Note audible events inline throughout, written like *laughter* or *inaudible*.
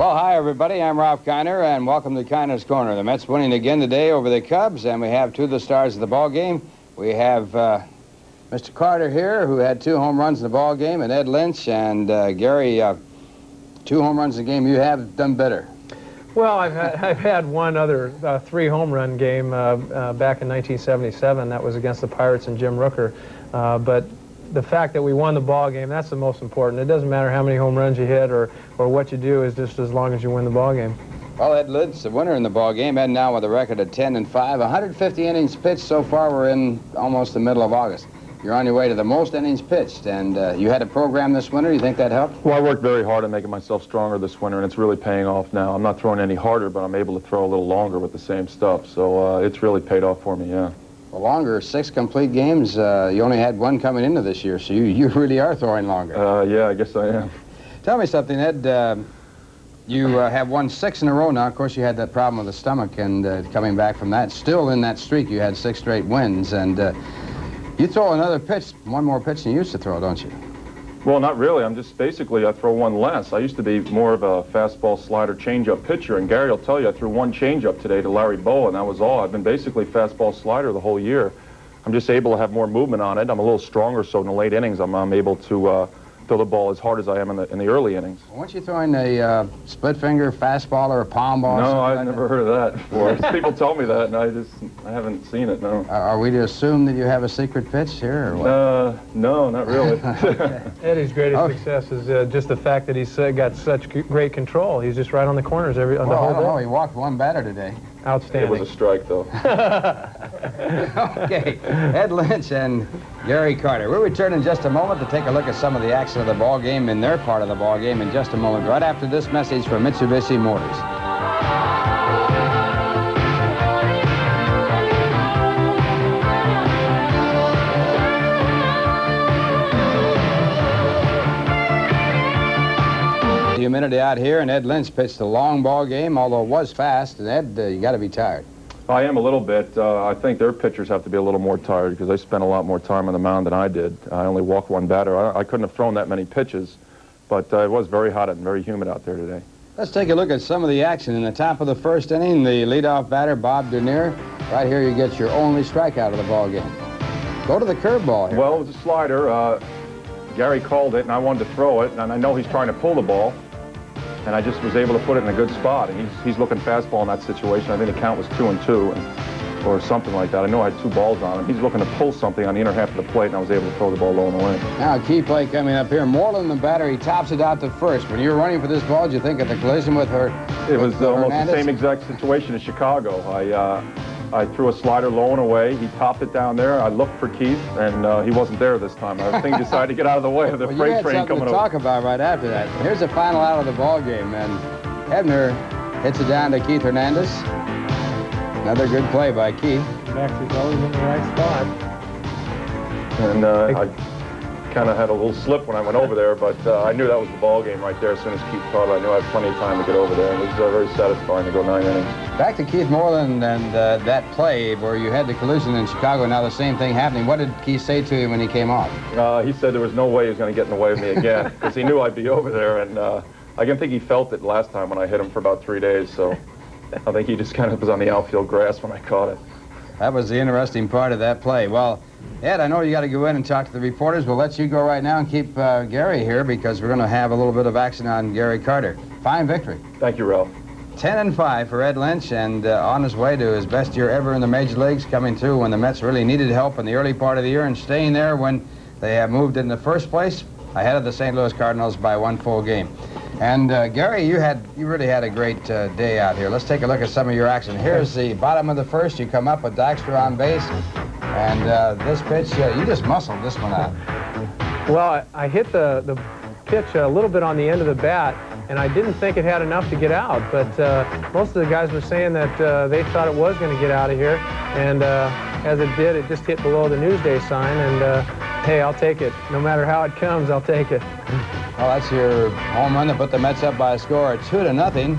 Well, hi, everybody. I'm Ralph Kiner, and welcome to Kiner's Korner. The Mets winning again today over the Cubs, and we have two of the stars of the ball game. We have uh, Mr. Carter here, who had two home runs in the ball game, and Ed Lynch and uh, Gary, uh, two home runs in the game. You have done better. Well, I've had, I've had one other uh, three home run game uh, uh, back in 1977. That was against the Pirates and Jim Rooker. Uh, but the fact that we won the ball game, that's the most important. It doesn't matter how many home runs you hit or, or what you do, is just as long as you win the ball game. Well, Ed Lynch, the winner in the ball game, Ed now with a record of 10 and 5. 150 innings pitched so far. We're in almost the middle of August. You're on your way to the most innings pitched, and uh, you had a program this winter. Do you think that helped? Well, I worked very hard on making myself stronger this winter, and it's really paying off now. I'm not throwing any harder, but I'm able to throw a little longer with the same stuff, so uh, it's really paid off for me, yeah. Well, longer, six complete games. Uh, you only had one coming into this year, so you, *laughs* you really are throwing longer. Uh, yeah, I guess I am. *laughs* Tell me something, Ed. Uh, you uh, have won six in a row now. Of course, you had that problem with the stomach, and uh, coming back from that, still in that streak, you had six straight wins. And uh, you throw another pitch, one more pitch than you used to throw, don't you? Well, not really. I'm just basically, I throw one less. I used to be more of a fastball, slider, changeup pitcher, and Gary will tell you I threw one changeup today to Larry Bowa, and that was all. I've been basically fastball, slider the whole year. I'm just able to have more movement on it. I'm a little stronger, so in the late innings, I'm, I'm able to uh, throw the ball as hard as I am in the, in the early innings. Weren't you throwing a uh, split finger fastball or a palm ball? No, I've like never that? heard of that before. *laughs* People tell me that, and I just I haven't seen it. No. Are, are we to assume that you have a secret pitch here, or what? Uh, no, not really. *laughs* *laughs* Eddie's greatest Oh. success is uh, just the fact that he's uh, got such great control. He's just right on the corners every on well, I the don't know. whole He walked one batter today. day. it was a strike, though. okay, Ed Lynch and Gary Carter. We'll return in just a moment to take a look at some of the action of the ball game in their part of the ball game in just a moment, right after this message from Mitsubishi Motors. Humidity out here, and Ed Lynch pitched a long ball game, although it was fast. And Ed, uh, you got to be tired. I am a little bit. Uh, I think their pitchers have to be a little more tired because they spent a lot more time on the mound than I did. I only walked one batter. I, I couldn't have thrown that many pitches, but uh, it was very hot and very humid out there today. Let's take a look at some of the action. In the top of the first inning, the leadoff batter, Bob Dernier. Right here, you get your only strikeout of the ball game. Go to the curveball here. Well, it was a slider. Uh, Gary called it, and I wanted to throw it, and I know he's trying to pull the ball, and I just was able to put it in a good spot. And he's, he's looking fastball in that situation. I think the count was two and two, and, or something like that. I know I had two balls on him. He's looking to pull something on the inner half of the plate, and I was able to throw the ball low and away. Now, a key play coming up here. Moreland, the batter, he tops it out to first. When you're running for this ball, did you think of the collision with her? It was with, uh, almost Hernandez? the same exact situation as Chicago. I uh, I threw a slider low and away. He topped it down there. I looked for Keith, and uh, he wasn't there this time. I think he decided to get out of the way of the Well, you freight had train something coming to over. talk about right after that. Here's the final out of the ball game, and Hebner hits it down to Keith Hernandez. Another good play by Keith. Mex is always in the right spot. And uh, I kind of had a little slip when I went over there, but uh, I knew that was the ball game right there. As soon as Keith caught it, I knew I had plenty of time to get over there. It was uh, very satisfying to go nine innings. Back to Keith Moreland and uh, that play where you had the collision in Chicago. Now the same thing happening. What did Keith say to you when he came off? Uh, he said there was no way he was going to get in the way of me again *laughs* because he knew I'd be over there, and uh, I can think he felt it last time when I hit him for about three days. So I think he just kind of was on the outfield grass when I caught it. That was the interesting part of that play. Well, Ed, I know you got to go in and talk to the reporters. We'll let you go right now and keep uh, Gary here because we're going to have a little bit of action on Gary Carter. Fine victory. Thank you, Ralph. 10 and 5 for Ed Lynch and uh, on his way to his best year ever in the major leagues, coming through when the Mets really needed help in the early part of the year and staying there when they have moved in the first place ahead of the St. Louis Cardinals by one full game. And uh, Gary, you had you really had a great uh, day out here. Let's take a look at some of your action. Here's the bottom of the first. You come up with Dykstra on base, and uh, this pitch uh, you just muscled this one out. Well, I, I hit the, the pitch a little bit on the end of the bat, and I didn't think it had enough to get out. But uh, most of the guys were saying that uh, they thought it was going to get out of here. And as it did, it just hit below the Newsday sign. And hey, I'll take it. No matter how it comes, I'll take it. Well, that's your home run that put the Mets up by a score of two to nothing.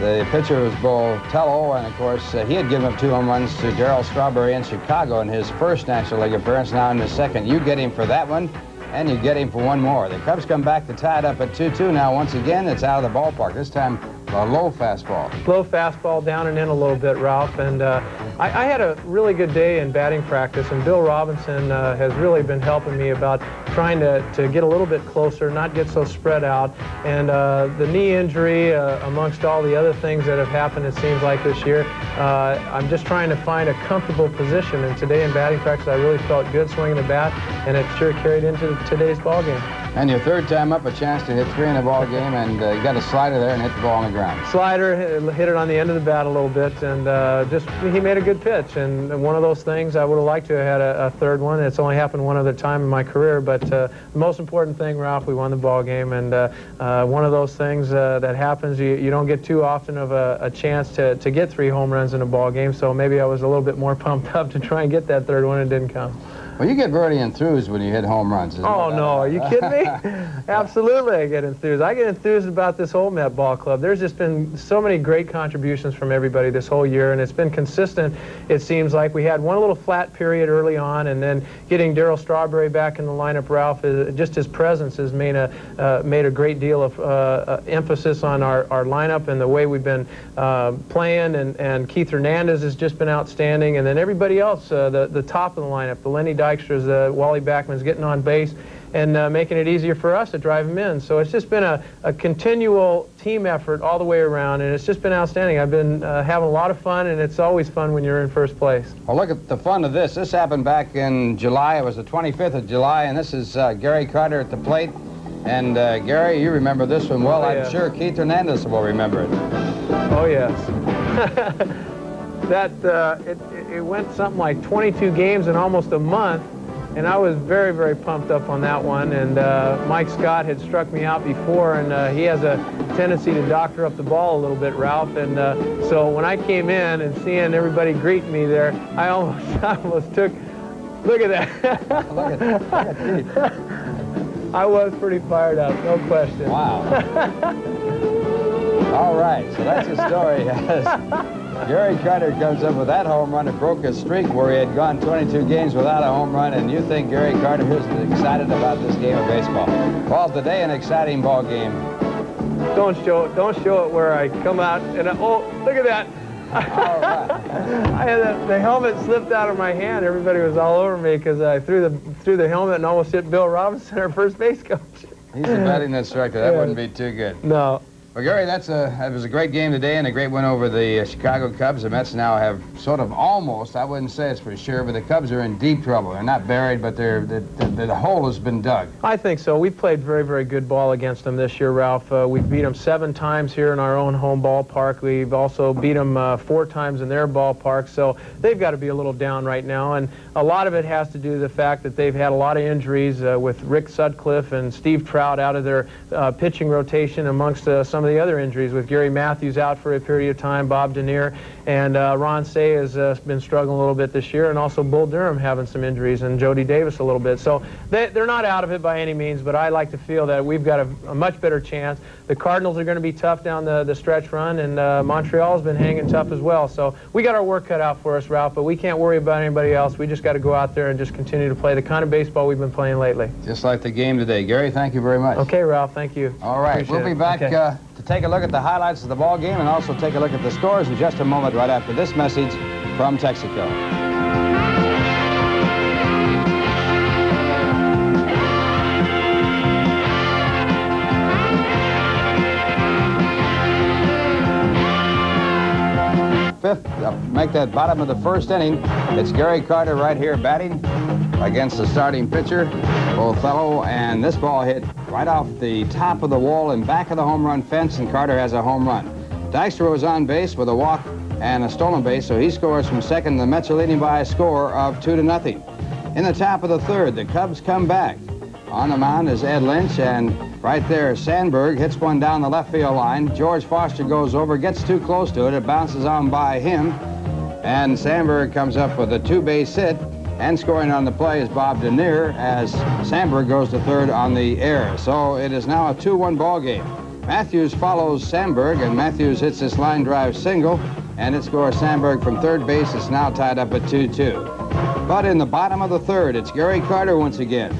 The pitcher was Bo Tello, and of course, uh, he had given up two home runs to Darryl Strawberry in Chicago in his first National League appearance. Now in the second, you get him for that one. and you get him for one more. The Cubs come back to tie it up at 2-2 now. Once again, it's out of the ballpark. This time, a low fastball. Low fastball, down and in a little bit, Ralph. And uh, I, I, had a really good day in batting practice, and Bill Robinson uh, has really been helping me about trying to, to get a little bit closer, not get so spread out. And uh, the knee injury, uh, amongst all the other things that have happened, it seems like this year, uh, I'm just trying to find a comfortable position. And today in batting practice, I really felt good swinging the bat, and it sure carried into today's ball game. And your third time up, a chance to hit three in the ball game, and uh, you got a slider there and hit the ball on the ground. Slider hit it on the end of the bat a little bit, and uh, just he made a good pitch. And one of those things, I would have liked to have had a, a, third one. It's only happened one other time in my career, but uh, the most important thing, Ralph, we won the ball game, and uh, uh, one of those things uh, that happens, you, you don't get too often of a, a, chance to, to get three home runs in a ball game. So maybe I was a little bit more *laughs* pumped up to try and get that third one, and it didn't come. Well, you get very enthused when you hit home runs. Oh, no. Are you kidding me? *laughs* Absolutely, I get enthused. I get enthused about this whole Met Ball Club. There's just been so many great contributions from everybody this whole year, and it's been consistent, it seems like. We had one little flat period early on, and then getting Darryl Strawberry back in the lineup, Ralph, is, just his presence has made a, uh, made a great deal of uh, uh, emphasis on our, our lineup and the way we've been uh, playing, and, and Keith Hernandez has just been outstanding, and then everybody else, uh, the, the top of the lineup, the Lenny Dykstra's, uh, Wally Backman's getting on base and uh, making it easier for us to drive them in. So it's just been a, a, continual team effort all the way around, and it's just been outstanding. I've been uh, having a lot of fun, and it's always fun when you're in first place. Well, look at the fun of this. This happened back in July. It was the 25th of July, and this is uh, Gary Carter at the plate. And uh, Gary, you remember this one well. Oh, I'm sure Keith Hernandez will remember it. Oh, yes. *laughs* that uh, it, it went something like 22 games in almost a month, and I was very, very pumped up on that one. And uh, Mike Scott had struck me out before, and uh, he has a tendency to doctor up the ball a little bit, Ralph. And uh, so when I came in and seeing everybody greet me there, I *laughs* almost, I almost took. Look at that. *laughs* look at, look at *laughs* I was pretty fired up, no question. Wow. All right, so that's the story. Gary Carter comes up with that home run and broke his streak where he had gone 22 games without a home run, and you think Gary Carter is excited about this game of baseball. Well, today an exciting ball game. Don't show it. Don't show it where I come out and I, oh, look at that. *laughs* I had the, the, helmet slipped out of my hand. Everybody was all over me because I threw the threw the helmet and almost hit Bill Robinson, our first base coach. He's a batting instructor. That *laughs* yeah. wouldn't be too good. No. Well, Gary, that's a, that was a great game today and a great win over the uh, Chicago Cubs. The Mets now have sort of almost, I wouldn't say it's for sure, but the Cubs are in deep trouble. They're not buried, but they're, the, the, the hole has been dug. I think so. We've played very, very good ball against them this year, Ralph. Uh, we've beat them seven times here in our own home ballpark. We've also beat them uh, four times in their ballpark, so they've got to be a little down right now. And a lot of it has to do with the fact that they've had a lot of injuries uh, with Rick Sutcliffe and Steve Trout out of their uh, pitching rotation amongst uh, some of the other injuries with Gary Matthews out for a period of time, Bob Dernier, and uh, Ron Cey has uh, been struggling a little bit this year, and also Bull Durham having some injuries, and Jody Davis a little bit. So they, are not out of it by any means, but I like to feel that we've got a, a much better chance. The Cardinals are going to be tough down the, the stretch run, and uh, Montreal's been hanging tough as well. So we got our work cut out for us, Ralph, but we can't worry about anybody else. We just got to go out there and just continue to play the kind of baseball we've been playing lately. Just like the game today. Gary, thank you very much. Okay, Ralph, thank you. All right, Appreciate we'll be back okay. uh, take a look at the highlights of the ball game and also take a look at the scores in just a moment right after this message from Texaco. Fifth, uh, make that bottom of the first inning. It's Gary Carter right here batting against the starting pitcher, Botelho, and this ball hit right off the top of the wall and back of the home run fence, and Carter has a home run. Dykstra was on base with a walk and a stolen base, so he scores from second. The Mets are leading by a score of two to nothing. In the top of the third, the Cubs come back. On the mound is Ed Lynch, and right there, Sandberg hits one down the left field line. George Foster goes over, gets too close to it. It bounces on by him, and Sandberg comes up with a two-base hit. And scoring on the play is Bob Dernier as Sandberg goes to third on the air. So it is now a 2-1 ball game. Matthews follows Sandberg, and Matthews hits this line drive single, and it scores Sandberg from third base. It's now tied up at 2-2. But in the bottom of the third, it's Gary Carter once again.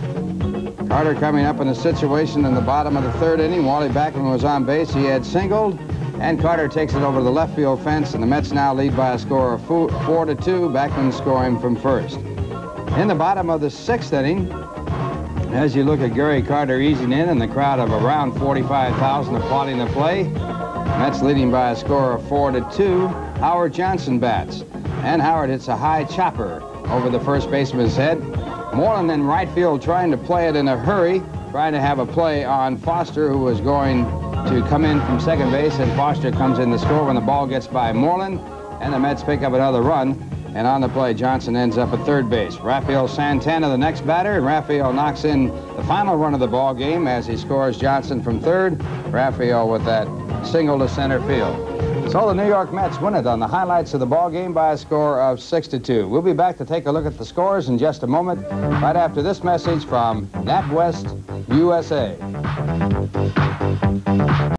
Carter coming up in a situation in the bottom of the third inning. Wally Backman was on base. He had singled, and Carter takes it over the left field fence, and the Mets now lead by a score of four, four to two. Backman scoring from first. In the bottom of the sixth inning, as you look at Gary Carter easing in and the crowd of around 45,000 applauding the play, Mets leading by a score of four to two. Howard Johnson bats, and Howard hits a high chopper over the first baseman's head. Moreland in right field trying to play it in a hurry, trying to have a play on Foster, who was going to come in from second base, and Foster comes in the score when the ball gets by Moreland, and the Mets pick up another run. And on the play, Johnson ends up at third base. Rafael Santana, the next batter, and Rafael knocks in the final run of the ball game as he scores Johnson from third. Rafael with that single to center field. So the New York Mets win it on the highlights of the ball game by a score of 6 to 2. We'll be back to take a look at the scores in just a moment, right after this message from NatWest USA.